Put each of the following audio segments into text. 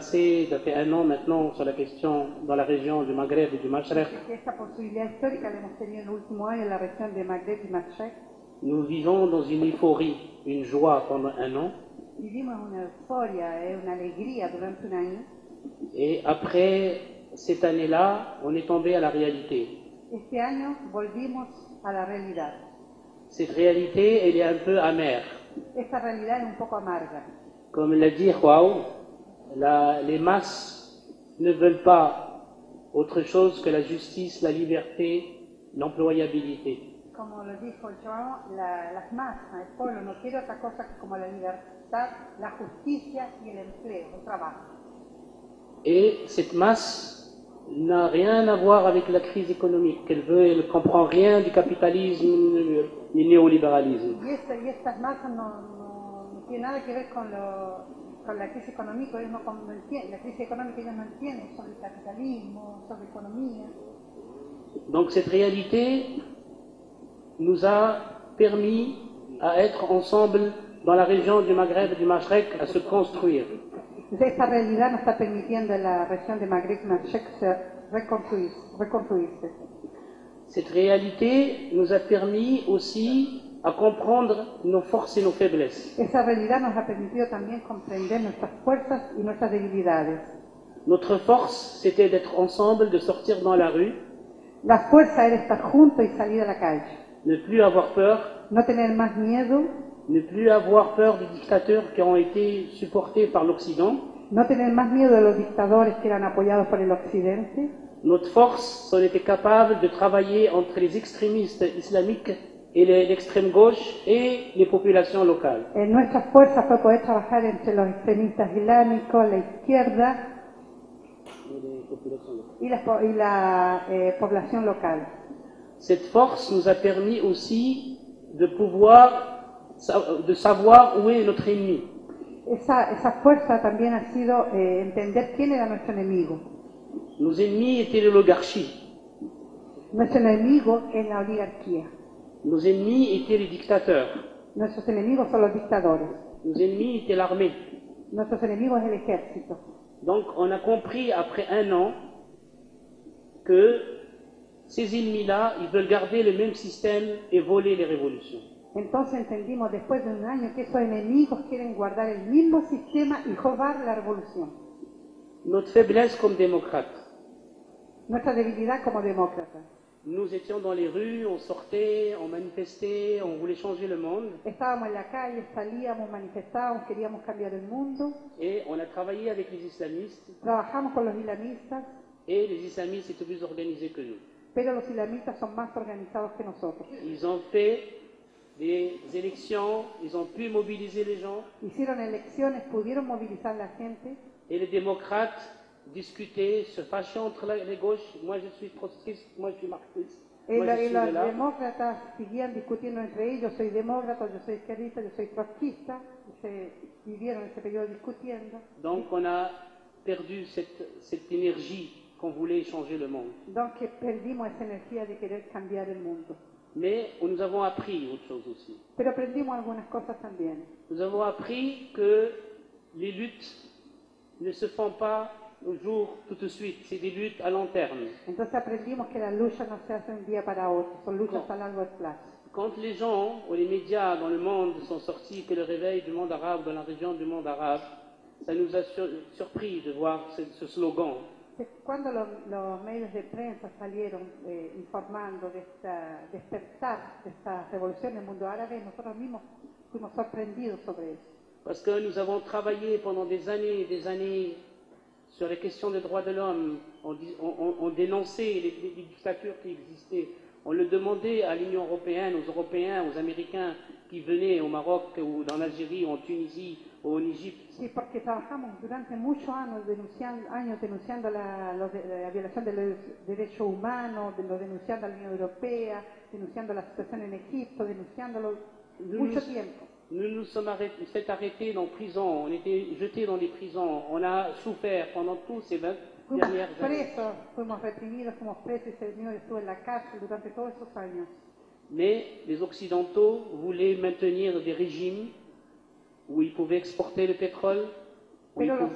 passé, ça fait un an maintenant, sur la question dans la région du Maghreb et du Mashrek. Nous vivons dans une euphorie, une joie pendant un an. Año. Et après cette année-là, on est tombé à la réalité. Cette réalité, elle est un peu amère. Comme l'a dit Huao, la- les masses ne veulent pas autre chose que la justice, la liberté, l'employabilité. Como lo dijo Joao, la- las masas, el pueblo no quiere otra cosa que como la libertad, la justicia y el empleo, el trabajo. Et cette masse n'a rien à voir avec la crise économique qu'elle veut, elle ne comprend rien du capitalisme ni néolibéralisme. Y, esta- y estas masas no, no, no tienen nada que ver con, lo, con la crisis económica, ellos no, com- no entienden, la crisis económica ellos no entienden sobre el capitalismo, sobre economía. Donc cette réalité nous a permis à être ensemble dans la région du Maghreb et du Mashrek à se construire. Entonces, esta realidad nos está permitiendo en la región de Magreb Mashek se- reconstruir- reconstruirse. Cette réalité nous a permis aussi à comprendre nos forces et nos faiblesses. Esa realidad nos ha permitido también comprender nuestras fuerzas y nuestras debilidades. Notre force, c'était d'être ensemble, de sortir dans la rue, La fuerza era estar juntos y salir a la calle. ne plus avoir peur, No tener más miedo, ne plus avoir peur des dictateurs qui ont été supportés par l'Occident. no tener más miedo de los dictadores que eran apoyados por el Occidente. Notre force, on était capable de travailler entre les extrémistes islamiques et l'extrême gauche et les populations locales. Eh, nuestra fuerza fue poder trabajar entre los extremistas islámicos, la izquierda y la, y la, eh, población local. Cette force nous a permis aussi de pouvoir, de savoir où est notre ennemi. Esa, esa fuerza también ha sido eh, entender quién era nuestro enemigo. Nos ennemis étaient l'oligarchie. Nuestro enemigo es la oligarquía. Nos ennemis étaient les dictateurs. Nuestros enemigos son los dictadores. Nos ennemis étaient l'armée. Nuestros enemigos es el ejército. Donc on a compris après un an que ces ennemis-là, ils veulent garder le même système et voler les révolutions. Entonces entendimos después de un año que esos enemigos quieren guardar el mismo sistema y robar la revolución. Notre faiblesse comme démocrates. Nuestra debilidad como demócratas. Nous étions dans les rues, on sortait, on manifestait, on voulait changer le monde Estábamos en la calle, salíamos, manifestábamos, queríamos cambiar el mundo. et on a travaillé avec les islamistes Trabajamos con los islamistas, et les islamistes étaient plus organisés que nous. pero los islamistas son más organizados que nosotros. Ils ont fait des élections, ils ont pu mobiliser les gens Hicieron elecciones, pudieron movilizar la gente et les démocrates discutaient, se fâchaient entre la- les gauches. Moi je suis trotskiste, moi je suis marxiste, y, moi je y los de demócratas seguían discutiendo entre ellos, soy demócrata, yo soy izquierdista, yo soy trotskista, se vivieron ese periodo discutiendo. Donc on a perdu cette, cette énergie qu'on voulait changer le monde. Donc perdimos esa energía de querer cambiar el mundo. Mais nous avons appris autre chose aussi. Pero aprendimos algunas cosas también. Nous avons appris que les luttes ne se font pas jour tout de suite, c'est des luttes à long terme. Entonces aprendimos que las luchas no se hacen de un día para otro, son luchas a largo plazo. Quand les gens ou les médias dans le monde sont sortis que le réveil du monde arabe, dans la région du monde arabe, ça nous a sur- surpris de voir ce, ce slogan. Cuando los, los medios de prensa salieron eh, informando de esta despertar, de esta revolución en el mundo árabe, nosotros mismos fuimos sorprendidos sobre eso. Parce que nous avons travaillé pendant des années et des années sur les questions des droits de l'homme. On, dis- on- on- on dénonçait les, les dictatures qui existaient. On le demandait à l'Union européenne, aux Européens, aux Américains qui venaient au Maroc ou dans l'Algérie ou en Tunisie ou en Égypte. Sí, porque trabajamos durante muchos años denunciando, años denunciando la, de- la violación de los derechos humanos, de lo denunciando a la Unión Europea, denunciando la situación en Egipto, denunciándolo mucho tiempo. Nous nous sommes arrêtés, fait arrêter en prison, on était jetés dans les prisons, on a souffert pendant tous ces 20 Fuimos dernières années. Mais les Occidentaux voulaient maintenir des régimes où ils pouvaient exporter le pétrole. Pero los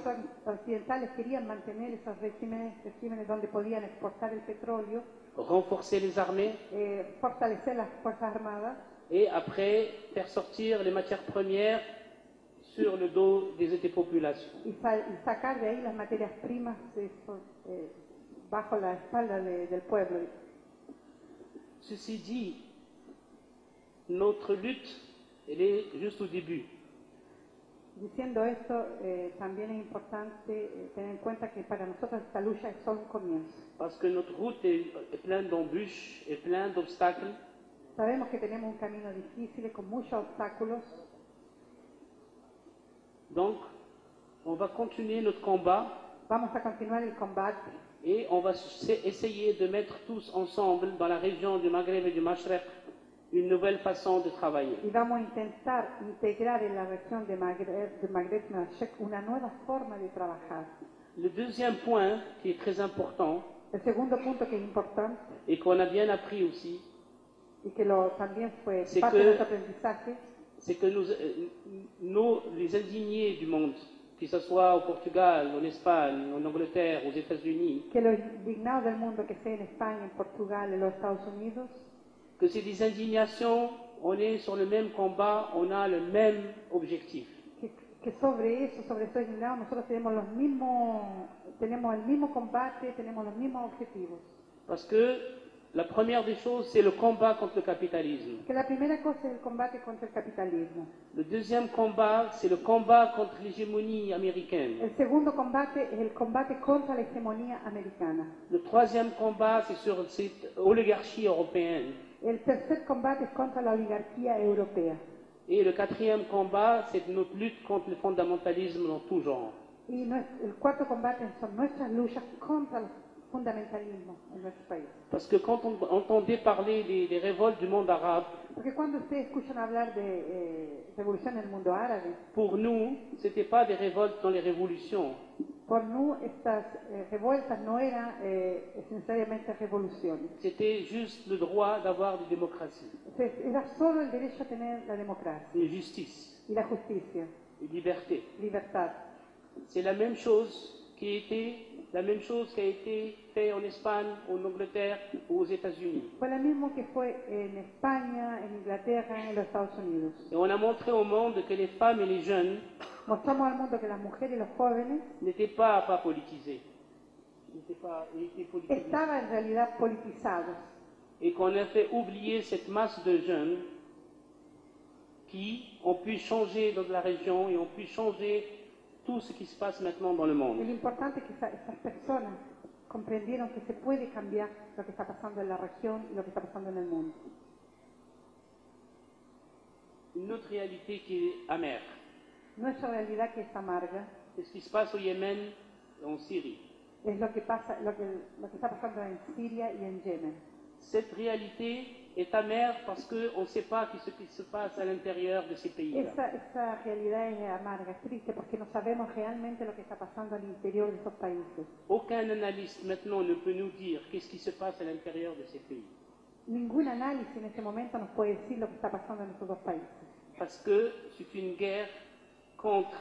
occidentales querían mantener esos regímenes, regímenes donde podían exportar el petróleo, renforcer les armées. eh, fortalecer las Fuerzas Armadas et après faire sortir les matières premières sur le dos des des populations. y, sa- y sacar de ahí las materias primas eso, eh, bajo la espalda de- del pueblo. Ceci dit, notre lutte, elle est juste au début. Diciendo esto, eh, también es importante eh, tener en cuenta que para nosotros esta lucha es solo un comienzo. Parce que notre route est, est pleine d'embûches et plein d'obstacles. Sabemos que tenemos un camino difícil, con muchos obstáculos, Donc, on va continuer notre combat vamos a continuar el combate et on va essayer de mettre tous ensemble dans la région du Maghreb et du Mashrek une nouvelle façon de travailler. y vamos a intentar integrar en la región de Magreb, de Magreb Mashek una nueva forma de trabajar. Le deuxième point qui est très important El segundo punto que es importante et qu'on a bien appris aussi, C'est que- que nous, euh, nos- les indignés du monde, que ce soit au Portugal, en Espagne, en Angleterre, aux États-Unis, que que c'est des indignations, on est sur le même combat, on a le même objectif. que, que sobre eso, sobre esos indignados, nosotros tenemos los mismos, tenemos el mismo combate, tenemos los mismos objetivos. Parce que la première des choses, c'est le combat contre le capitalisme. Que la primera cosa es el combate contra el capitalismo. Le deuxième combat, c'est le combat contre l'hégémonie américaine. El segundo combate es el combate contra la hegemonía americana. Le troisième combat, c'est sur cette oligarchie européenne. El tercer combate es contra la oligarquía europea. Et le quatrième combat, c'est notre lutte contre le fondamentalisme dans tout genre. Y nues- el cuarto combate son nuestras luchas contra el fundamentalismo en nuestro país. Parce que quand on entendait parler des, des révoltes du monde arabe, Porque cuando ustedes escuchan hablar de eh, revolución en el mundo árabe, pour nous, ce n'était pas des révoltes dans les révolutions. por nous, estas eh, revueltas no eran eh, necesariamente revoluciones. C'était juste le droit d'avoir des démocraties, Entonces, era solo el derecho a tener la democracia une justice, y la justicia, une liberté. libertad. C'est la même chose qui été, la même chose qui a été fait en Espagne, en Angleterre ou aux États-Unis. Fue lo mismo que fue en España, en Inglaterra, en los Estados Unidos. Et on a montré au monde que les femmes et les jeunes Mostramos al mundo que las mujeres y los jóvenes n'étaient pas, pas politisés. N'étaient pas étaient politisés. estaban en realidad politizados Et qu'on a fait oublier cette masse de jeunes qui ont pu changer dans la région et ont pu changer tout ce qui se passe maintenant dans le monde. lo importante es que estas personas comprendieron que se puede cambiar lo que está pasando en la región y lo que está pasando en el mundo. Une autre réalité qui est amère, Nuestra realidad que es amarga c'est ce qui se passe au Yémen et en Syrie. es lo que pasa, lo que, lo que está pasando en Siria y en Yemen. Cette réalité est amère parce qu'on ne sait pas ce qui se passe à l'intérieur de ces pays-là. Esa, esa realidad es amarga, es triste porque no sabemos realmente lo que está pasando al interior de esos países. Aucun analyste maintenant ne peut nous dire qu'est-ce qui se passe à l'intérieur de ces pays. Ningún análisis en este momento nos puede decir lo que está pasando en estos dos países. Parce que c'est une guerre contre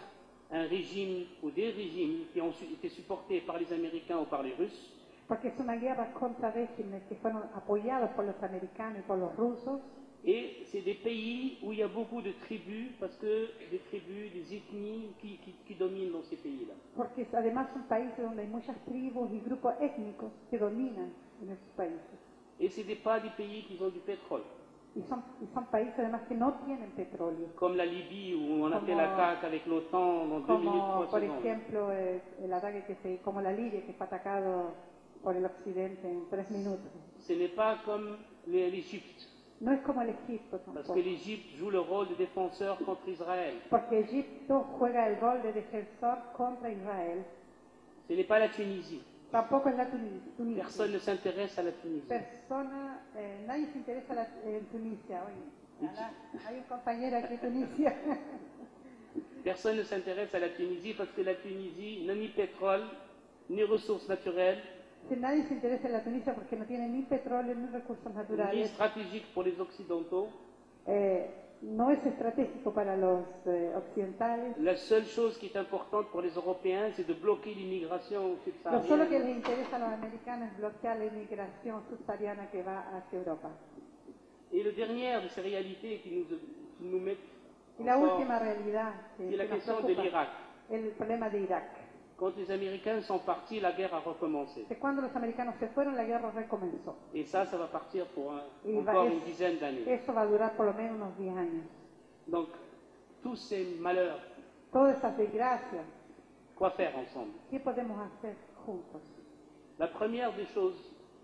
un régime ou des régimes qui ont été supportés par les Américains ou par les Russes, Porque es una guerra contra regímenes que fueron apoyados por los americanos y por los rusos. et c'est des pays où il y a beaucoup de tribus, parce que des tribus, des ethnies qui, qui- qui dominent dans ces pays-là. Porque es- además son países donde hay muchas tribus y grupos étnicos que dominan en esos países. Et ce n'est pas des pays qui ont du pétrole, Y son, y son países además que no tienen petróleo. comme la Libye où on a fait Como- l'attaque avec l'OTAN dans deux minutes, Como trois por secondes. ejemplo eh, el ataque que se, como la Libia que fue atacado por el occidente en tres minutos. Ce n'est pas comme l'Égypte, No es como el Egipto parce tampoco. que l'Égypte joue le rôle de défenseur contre Israël. Porque Egipto juega el rol de defensor contra Israel. Ce n'est pas la Tunisie. Tampoco es la Tuni- Tunisia. Personne ne s'intéresse à la Tunisie. persona, eh, nadie se interesa la- en Tunisia hoy. Ala, Hay un compañero aquí de Tunisia. Personne ne s'intéresse à la Tunisie parce que la Tunisie n'a ni pétrole, ni ressources naturelles, Si nadie se interesa en la Tunisia porque no tiene ni petróleo ni recursos naturales, pour les Occidentaux. eh, no es estratégico para los eh, occidentales. La seule chose qui est importante pour les Européens, c'est de bloquer l'immigration Lo solo que les subsaharienne. interesa a los americanos es bloquear la inmigración subsahariana que va hacia Europa. Et le dernier de ces réalités qui nous, qui nous mettent Y la última realidad que, c'est la que question de l'Irak. es el problema de Irak. Quand les Américains sont partis, la guerre a recommencé. Que cuando los americanos se fueron, la guerra recomenzó. Et ça, ça va partir pour un- Y va- encore es- une dizaine d'années. Eso va a durar por lo menos unos 10 años. Donc, tous ces malheurs, Todas esas desgracias, quoi faire ensemble? ¿qué podemos hacer juntos? La première des choses,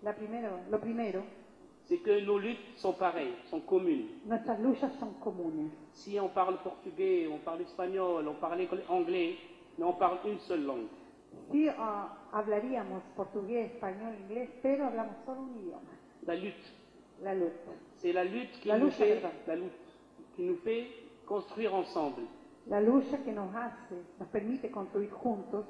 La primero, lo primero, c'est que nos luttes sont pareilles, sont communes. nuestras luchas son comunes. Si on parle portugais, on parle espagnol, on parle anglais, mais on parle une seule langue. Sí, ah, hablaríamos portugués, español, inglés, pero hablamos solo un idioma, La lutte, la lucha. c'est la lutte qui La nous lucha, fait, la lutte qui nous fait construire ensemble. La lucha que nos hace, nos permite construir juntos,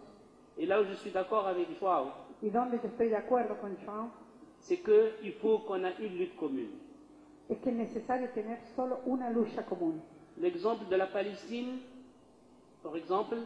Et là où je suis d'accord avec Joao, y donde yo estoy de acuerdo con Joan, c'est qu'il faut qu'on ait une lutte commune. es que es necesario tener solo una lucha común. L'exemple de la Palestine, par exemple,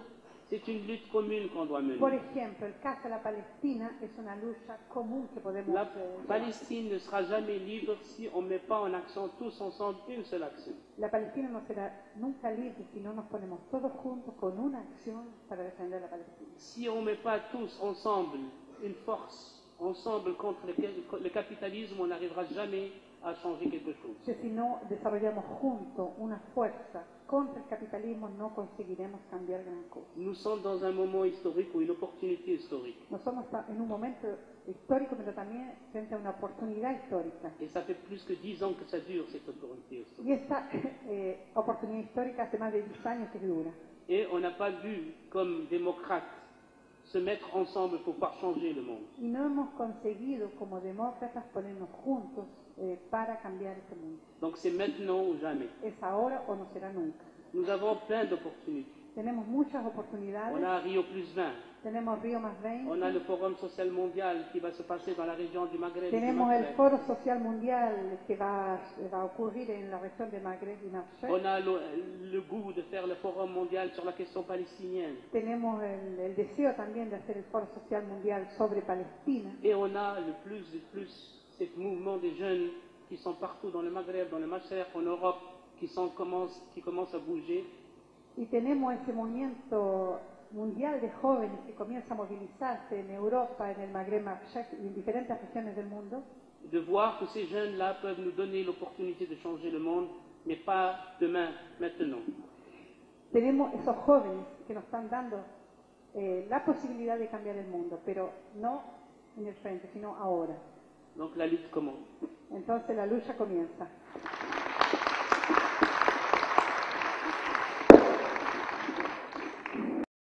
c'est une lutte commune qu'on doit mener. Por ejemplo, el caso de la Palestina es una lucha común que podemos La. Palestine ne sera jamais libre si on ne met pas en action tous ensemble une seule action. La Palestina no será nunca libre si no nos ponemos todos juntos con una acción para defender la Palestina. Si on ne met pas tous ensemble une force, ensemble contre le, le capitalisme, on n'arrivera jamais à changer quelque chose. Que si no desarrollamos juntos una fuerza contra el capitalismo no conseguiremos cambiar gran cosa. Nous sommes dans un moment historique ou une opportunité historique. No somos ta- en un momento histórico, pero también frente a una oportunidad histórica. Et ça fait plus que dix ans que ça dure, cette autorité historique. Y esta eh, oportunidad histórica hace más de 10 años que dura. Et on n'a pas vu, comme démocrates, se mettre ensemble pour pouvoir changer le monde. Y no hemos conseguido como demócratas ponernos juntos eh, para cambiar este mundo. Donc c'est maintenant ou jamais. Es ahora o no será nunca. Nous avons plein d'opportunités. Tenemos muchas oportunidades. On a Rio plus 20. Tenemos Río más 20. On a le Forum social mondial qui va se passer dans la région du Maghreb. et du Tenemos el Maghreb. Foro Social Mundial que va, va a ocurrir en la región de Magreb y Marseille. On a le, le goût de faire le Forum mondial sur la question palestinienne. Tenemos el, el deseo también de hacer el Foro Social Mundial sobre Palestina. Et on a le plus de plus ce mouvement des jeunes qui sont partout dans le Maghreb, dans le Masher, en Europe, qui, sont, commencent, qui commencent à bouger. Y tenemos ese movimiento mundial de jóvenes que comienza a movilizarse en Europa, en el y en diferentes regiones del mundo. De voir que ces jeunes-là peuvent nous donner l'opportunité de changer le monde, mais pas demain, maintenant. Tenemos esos jóvenes que nos están dando eh, la posibilidad de cambiar el mundo, pero no en el frente, sino ahora. Entonces la lucha comienza.